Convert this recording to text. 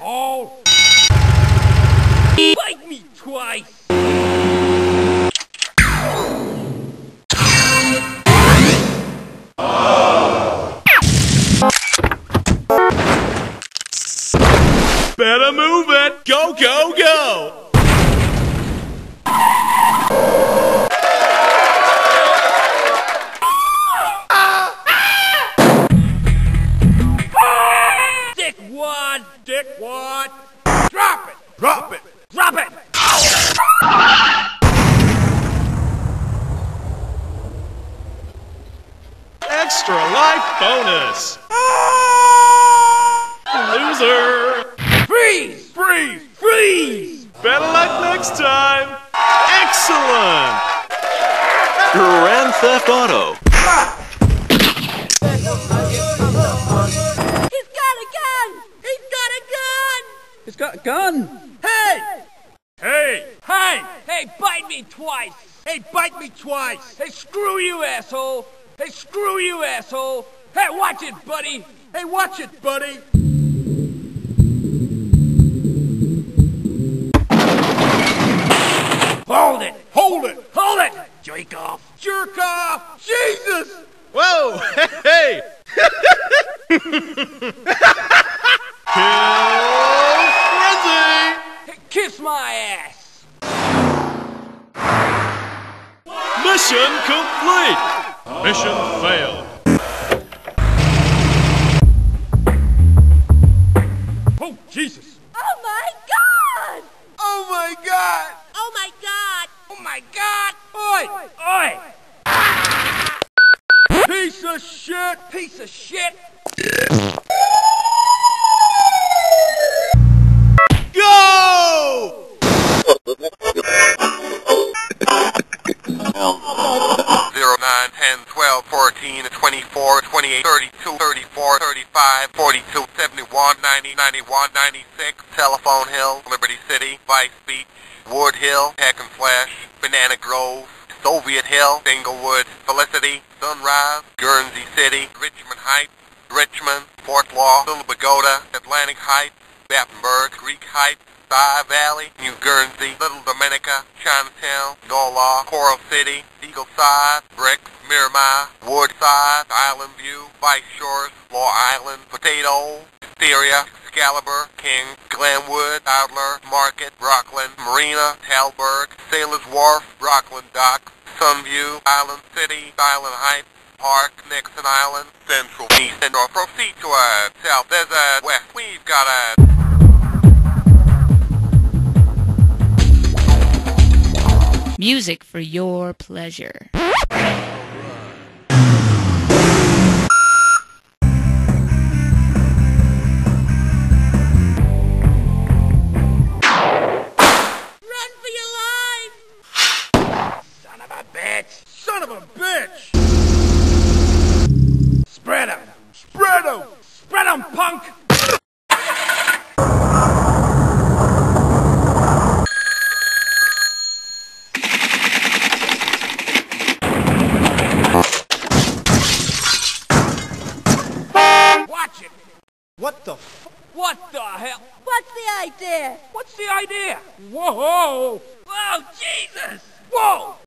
asshole! Bite me twice! Better move it! Go, go, go! One! Dick one! Drop it! Drop it! Drop it! Extra life bonus! Loser! Freeze! Freeze! Freeze! Better luck next time! Excellent! Grand Theft Auto. Hey! Hey, bite me twice! Hey, bite me twice! Hey, screw you, asshole! Hey, screw you, asshole! Hey, watch it, buddy! Hey, watch it, buddy! Hold it! Hold it! Hold it! Jerk off! Jerk off! Jesus! Whoa! Hey! Kill Frenzy! Hey, kiss my ass! Mission complete! Mission failed. Oh, Jesus! Oh my god! Oh, my God! Oh my god! Oh, my God! Oi! Oi! Piece of shit! Piece of shit! 9, 10, 12, 14, 24, 28, 32, 34, 35, 42, 71, 90, 91, 96, Telephone Hill, Liberty City, Vice Beach, Wood Hill, Hackenslash, Banana Grove, Soviet Hill, Singlewood, Felicity, Sunrise, Guernsey City, Richmond Heights, Richmond, Fort Law, Little Pagoda, Atlantic Heights, Battenberg, Greek Heights, Thigh Valley, New Guernsey, Little Dominica, Chinatown, Norlaw, Coral City, Eagle Side, Bricks, Miramar, Woodside, Island View, Vice Shores, Law Island, Potato, Hysteria, Excalibur, King, Glenwood, Adler, Market, Rockland, Marina, Talberg, Sailor's Wharf, Rockland Docks, Sunview, Island City, Island Heights, Park, Nixon Island, Central, East, and North. Proceed to uh, South Desert, West. We've got a Music for your pleasure. Run for your life! Son of a bitch! Son of a bitch! What the hell? What's the idea? What's the idea? Whoa! Whoa, Jesus! Whoa!